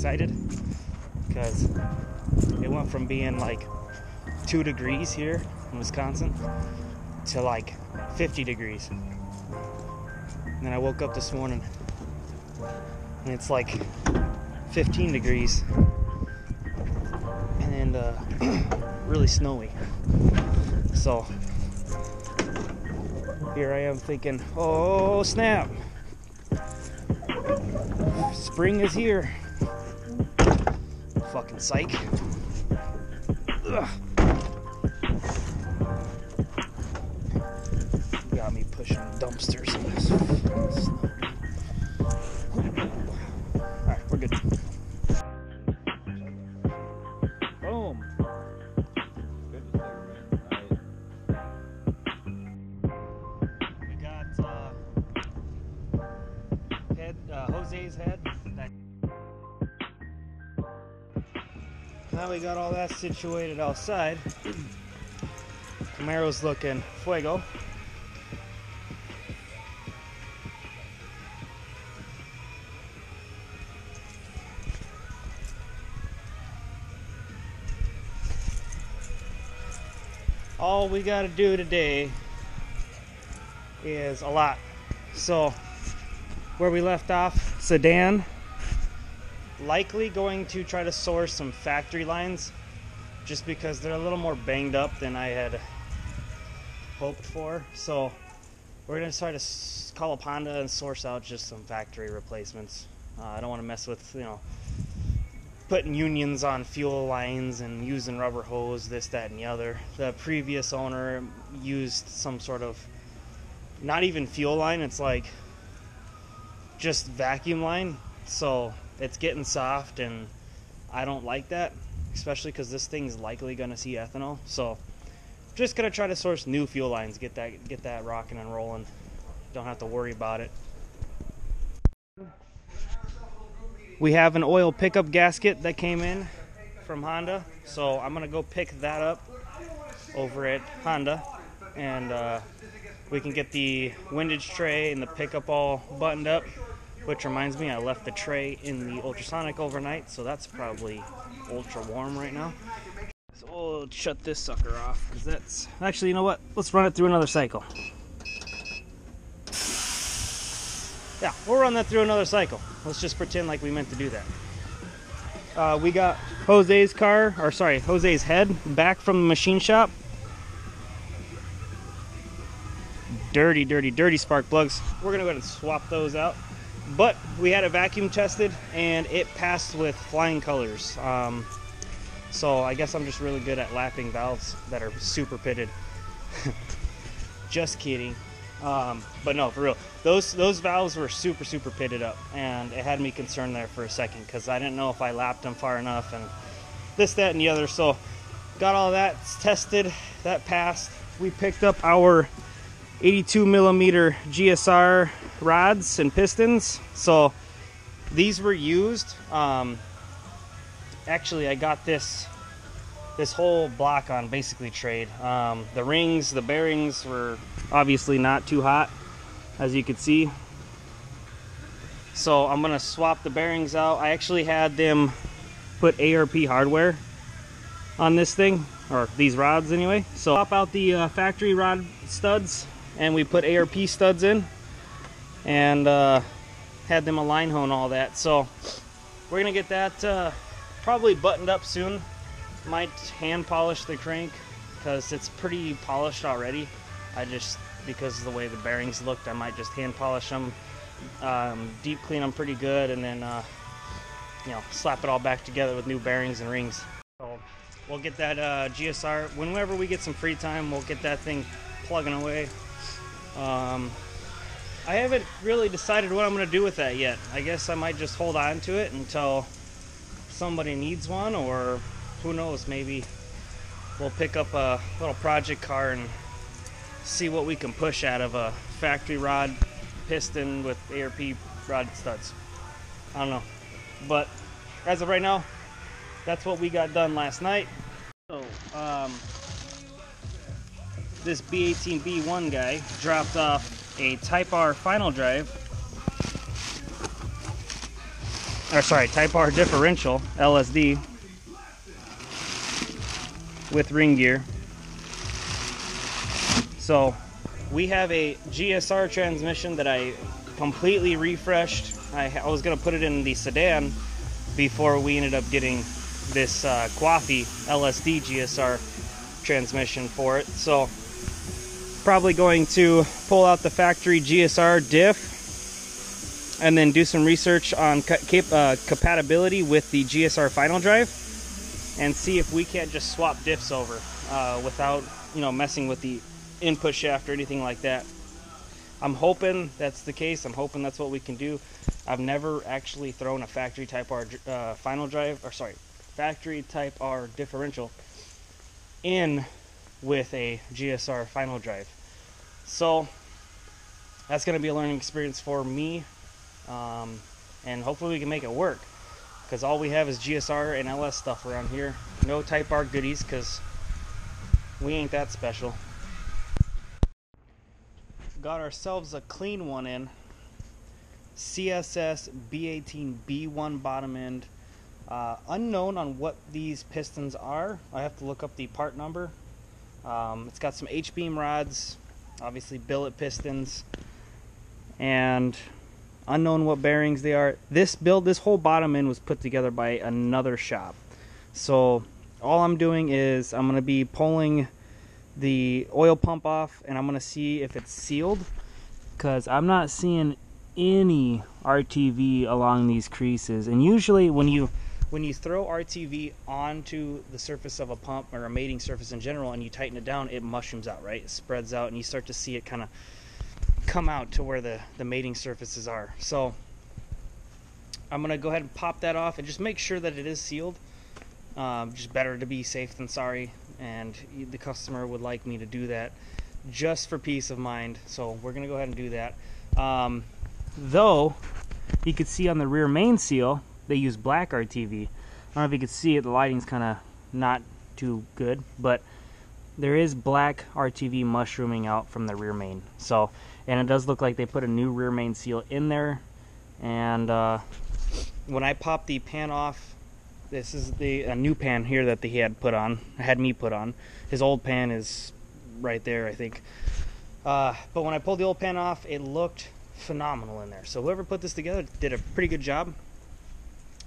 excited because it went from being like two degrees here in Wisconsin to like 50 degrees. And then I woke up this morning and it's like 15 degrees and uh, really snowy. So here I am thinking, oh snap, spring is here. Fucking psych. Ugh. Got me pushing dumpsters in this. Alright, we're good. Boom. We got uh, head, uh, Jose's head. Now we got all that situated outside. Camaro's looking fuego. All we got to do today is a lot. So, where we left off, Sedan, likely going to try to source some factory lines just because they're a little more banged up than I had hoped for. So, we're going to try to call up Honda and source out just some factory replacements. Uh, I don't want to mess with, you know, putting unions on fuel lines and using rubber hose, this, that, and the other. The previous owner used some sort of not even fuel line, it's like just vacuum line. So it's getting soft, and I don't like that, especially because this thing's likely going to see ethanol. So just gonna try to source new fuel lines, get that get that rocking and rolling. Don't have to worry about it. We have an oil pickup gasket that came in from Honda, so I'm gonna go pick that up over at Honda, and uh, we can get the windage tray and the pickup all buttoned up. Which reminds me, I left the tray in the ultrasonic overnight, so that's probably ultra warm right now. So we'll shut this sucker off because that's actually, you know what? Let's run it through another cycle. Yeah, we'll run that through another cycle. Let's just pretend like we meant to do that. Uh, we got Jose's car, or sorry, Jose's head back from the machine shop. Dirty, dirty, dirty spark plugs. We're gonna go ahead and swap those out. But we had it vacuum tested and it passed with flying colors. Um, so I guess I'm just really good at lapping valves that are super pitted. just kidding. Um, but no, for real, those those valves were super super pitted up, and it had me concerned there for a second because I didn't know if I lapped them far enough, and this, that, and the other. So got all that tested, that passed. We picked up our 82 millimeter GSR rods and pistons. So these were used. Um, actually, I got this this whole block on basically trade. Um, the rings, the bearings were obviously not too hot, as you could see. So I'm gonna swap the bearings out. I actually had them put ARP hardware on this thing, or these rods anyway. So swap out the uh, factory rod studs, and we put ARP studs in, and uh, had them align hone all that. So we're gonna get that uh, probably buttoned up soon. Might hand polish the crank because it's pretty polished already. I just because of the way the bearings looked, I might just hand polish them, um, deep clean them pretty good, and then uh, you know slap it all back together with new bearings and rings. So we'll get that uh, GSR whenever we get some free time. We'll get that thing plugging away. Um, I haven't really decided what I'm going to do with that yet. I guess I might just hold on to it until somebody needs one, or who knows, maybe we'll pick up a little project car and see what we can push out of a factory rod piston with ARP rod studs. I don't know. But as of right now, that's what we got done last night. So, um, this B18B1 guy dropped off a Type R final drive or sorry, Type R differential LSD with ring gear. So we have a GSR transmission that I completely refreshed. I, I was gonna put it in the sedan before we ended up getting this uh, LSD GSR transmission for it. So probably going to pull out the factory GSR diff and then do some research on cap uh, compatibility with the GSR final drive and see if we can't just swap diffs over uh, without you know messing with the input shaft or anything like that. I'm hoping that's the case. I'm hoping that's what we can do. I've never actually thrown a factory type R uh, final drive, or sorry, factory type R differential in with a GSR final drive. So that's going to be a learning experience for me, um, and hopefully we can make it work. Because all we have is GSR and LS stuff around here. No Type R goodies, because we ain't that special got ourselves a clean one in. CSS B18 B1 bottom end. Uh, unknown on what these pistons are. I have to look up the part number. Um, it's got some H-beam rods, obviously billet pistons, and unknown what bearings they are. This build, this whole bottom end was put together by another shop. So all I'm doing is I'm going to be pulling the oil pump off and I'm gonna see if it's sealed because I'm not seeing any RTV along these creases and usually when you when you throw RTV onto the surface of a pump or a mating surface in general and you tighten it down it mushrooms out right it spreads out and you start to see it kind of come out to where the the mating surfaces are so I'm gonna go ahead and pop that off and just make sure that it is sealed um, just better to be safe than sorry and the customer would like me to do that just for peace of mind. So we're gonna go ahead and do that. Um, though you could see on the rear main seal they use black RTV. I don't know if you can see it. The lighting's kind of not too good, but there is black RTV mushrooming out from the rear main. So, and it does look like they put a new rear main seal in there. And uh, when I pop the pan off this is the a new pan here that he had put on, had me put on. His old pan is right there, I think. Uh, but when I pulled the old pan off, it looked phenomenal in there. So whoever put this together did a pretty good job.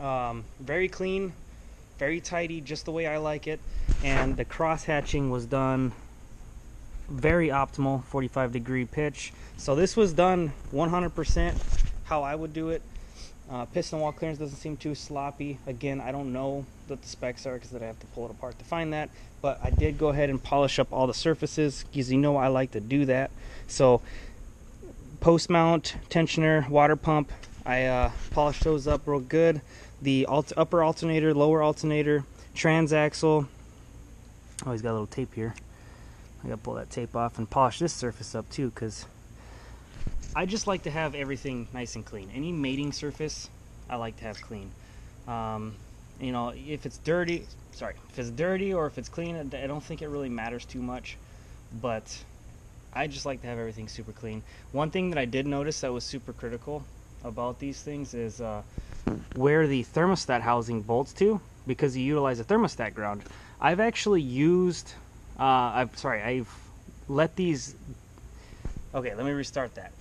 Um, very clean, very tidy, just the way I like it. And the cross hatching was done very optimal, 45 degree pitch. So this was done 100% how I would do it. Uh, piston wall clearance doesn't seem too sloppy. Again, I don't know what the specs are because I have to pull it apart to find that. But I did go ahead and polish up all the surfaces because you know I like to do that. So post mount, tensioner, water pump, I uh, polished those up real good. The alt upper alternator, lower alternator, transaxle. Oh, he's got a little tape here. I gotta pull that tape off and polish this surface up too because I just like to have everything nice and clean. Any mating surface, I like to have clean. Um, you know, if it's dirty, sorry, if it's dirty or if it's clean, I don't think it really matters too much. But I just like to have everything super clean. One thing that I did notice that was super critical about these things is uh, where the thermostat housing bolts to, because you utilize a thermostat ground. I've actually used, uh, I'm sorry, I've let these Okay, let me restart that.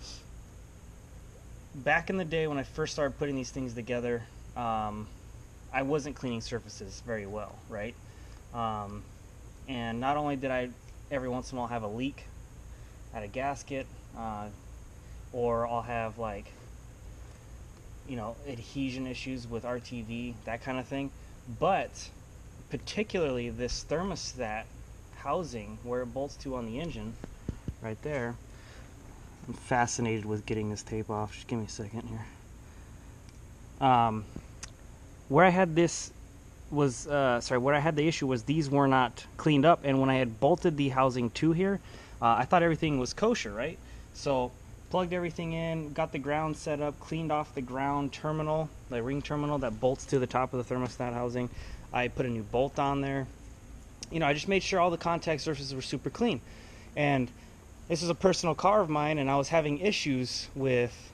Back in the day when I first started putting these things together, um, I wasn't cleaning surfaces very well, right? Um, and not only did I every once in a while have a leak at a gasket, uh, or I'll have like, you know, adhesion issues with RTV, that kind of thing, but particularly this thermostat housing where it bolts to on the engine, right there, I'm fascinated with getting this tape off. Just give me a second here. Um, where I had this was, uh, sorry, where I had the issue was these were not cleaned up. And when I had bolted the housing to here, uh, I thought everything was kosher, right? So plugged everything in, got the ground set up, cleaned off the ground terminal, the ring terminal that bolts to the top of the thermostat housing. I put a new bolt on there. You know, I just made sure all the contact surfaces were super clean. And this is a personal car of mine and I was having issues with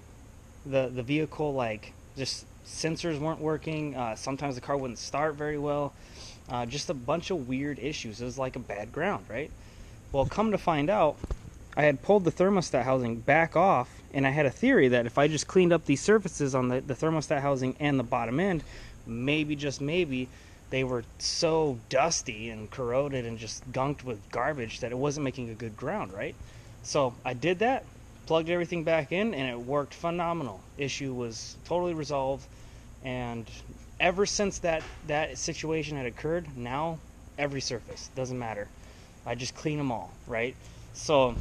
the the vehicle like just sensors weren't working. Uh, sometimes the car wouldn't start very well. Uh, just a bunch of weird issues. It was like a bad ground, right? Well, come to find out, I had pulled the thermostat housing back off, and I had a theory that if I just cleaned up these surfaces on the, the thermostat housing and the bottom end, maybe, just maybe, they were so dusty and corroded and just gunked with garbage that it wasn't making a good ground, right? So I did that, plugged everything back in, and it worked phenomenal. Issue was totally resolved, and ever since that that situation had occurred, now every surface doesn't matter. I just clean them all, right? So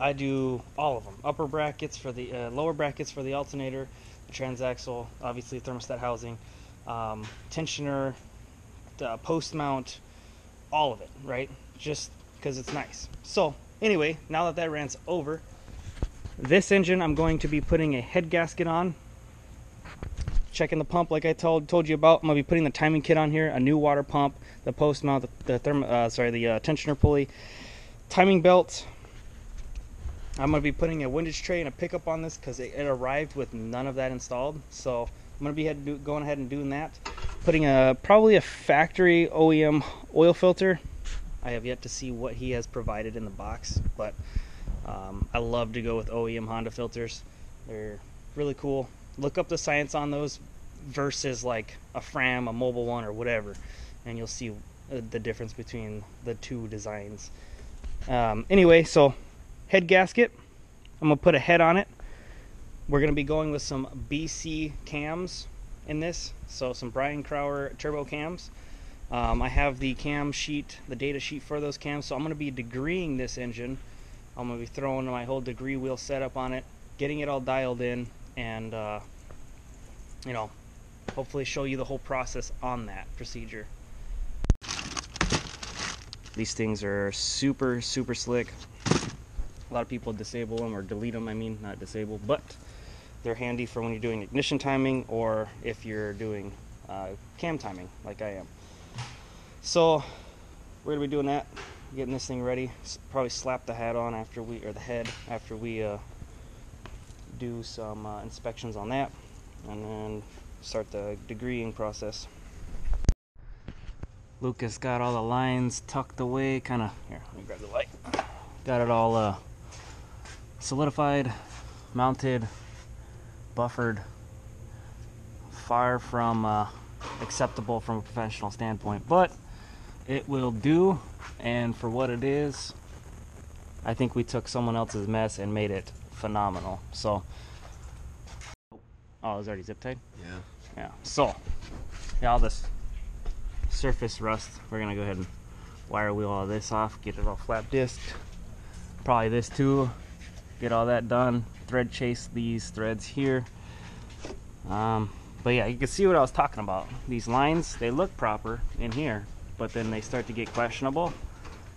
I do all of them. Upper brackets for the uh, lower brackets for the alternator, the transaxle, obviously thermostat housing, um, tensioner, the post mount, all of it, right? Just because it's nice. So anyway, now that that rant's over, this engine I'm going to be putting a head gasket on. Checking the pump like I told told you about. I'm gonna be putting the timing kit on here, a new water pump, the post mount, the, the therm, uh, sorry, the uh, tensioner pulley, timing belt. I'm gonna be putting a windage tray and a pickup on this because it, it, arrived with none of that installed. So I'm gonna be ahead do, going ahead and doing that. Putting a probably a factory OEM oil filter. I have yet to see what he has provided in the box, but um, I love to go with OEM Honda filters. They're really cool. Look up the science on those versus like a Fram, a Mobil one, or whatever, and you'll see uh, the difference between the two designs. Um, anyway, so head gasket. I'm gonna put a head on it. We're gonna be going with some BC cams in this, so some Brian Crower turbo cams. Um, I have the cam sheet, the data sheet for those cams, so I'm gonna be degreeing this engine I'm going to be throwing my whole degree wheel setup on it, getting it all dialed in, and, uh, you know, hopefully show you the whole process on that procedure. These things are super, super slick. A lot of people disable them or delete them, I mean, not disable, but they're handy for when you're doing ignition timing or if you're doing uh, cam timing like I am. So we're gonna be doing that getting this thing ready. Probably slap the hat on after we, or the head, after we uh, do some uh, inspections on that, and then start the degreeing process. Lucas got all the lines tucked away, kind of, here, let me grab the light. Got it all uh, solidified, mounted, buffered, far from uh, acceptable from a professional standpoint, but it will do and for what it is I think we took someone else's mess and made it phenomenal. So oh it's already zip tied? Yeah. Yeah. So yeah all this surface rust we're gonna go ahead and wire wheel all this off get it all flap disc probably this too get all that done thread chase these threads here. Um, but yeah you can see what I was talking about. These lines they look proper in here but then they start to get questionable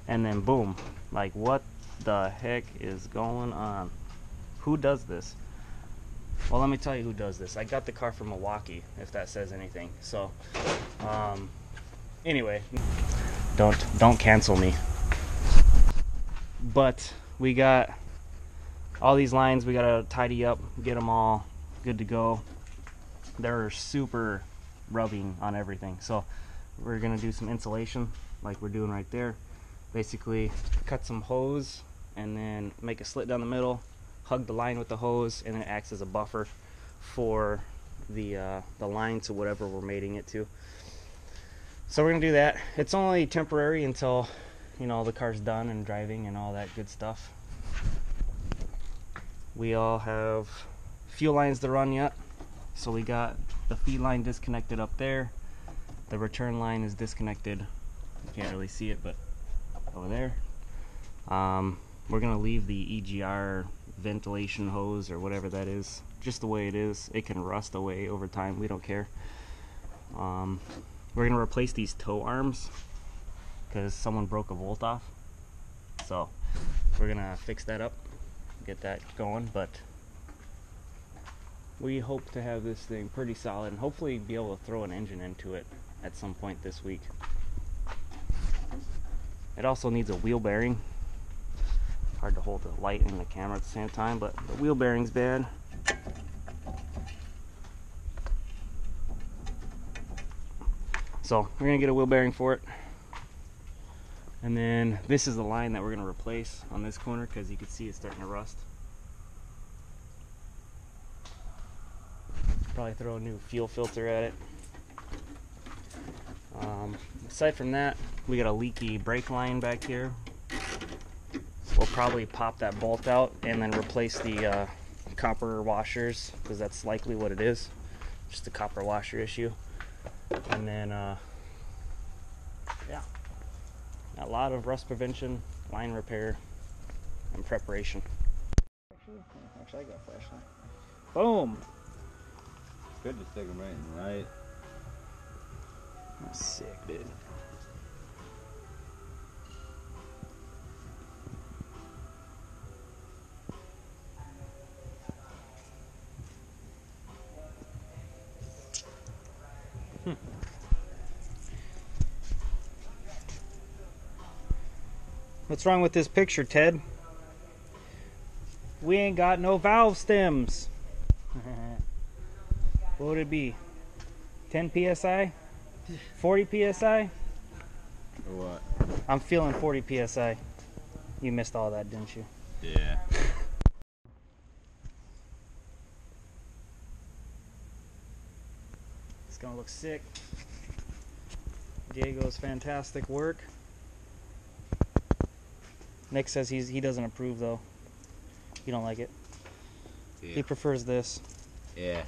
and then boom like what the heck is going on? Who does this? Well let me tell you who does this. I got the car from Milwaukee if that says anything so um, anyway don't don't cancel me. But we got all these lines we gotta tidy up get them all good to go. They're super rubbing on everything. So we're gonna do some insulation like we're doing right there. Basically cut some hose and then make a slit down the middle hug the line with the hose and it acts as a buffer for the uh, the line to whatever we're mating it to. So we're gonna do that. It's only temporary until you know the car's done and driving and all that good stuff we all have fuel lines to run yet. So we got the feed line disconnected up there. The return line is disconnected. You can't really see it but over there. Um, we're gonna leave the EGR ventilation hose or whatever that is just the way it is. It can rust away over time. We don't care. Um, we're gonna replace these toe arms because someone broke a bolt off. So we're gonna fix that up get that going, but we hope to have this thing pretty solid and hopefully be able to throw an engine into it at some point this week. It also needs a wheel bearing. Hard to hold the light and the camera at the same time, but the wheel bearing's bad. So we're gonna get a wheel bearing for it. And then this is the line that we're gonna replace on this corner because you can see it's starting to rust. Probably throw a new fuel filter at it. Um, aside from that, we got a leaky brake line back here. We'll probably pop that bolt out and then replace the uh, copper washers because that's likely what it is. Just a copper washer issue. And then, uh, a lot of rust prevention, line repair, and preparation. Actually, actually, I got a flashlight. Boom! Good to stick them right in the light. That's sick, dude. What's wrong with this picture, Ted? We ain't got no valve stems. what would it be? 10 psi? 40 psi? Or what? I'm feeling 40 psi. You missed all that, didn't you? Yeah. It's gonna look sick. Diego's fantastic work. Nick says he's he doesn't approve though. He don't like it. Yeah. He prefers this. Yeah.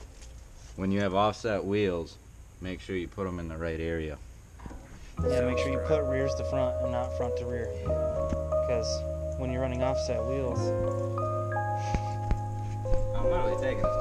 When you have offset wheels, make sure you put them in the right area. Yeah, make sure you put rears to front and not front to rear. Because when you're running offset wheels, I'm literally taking this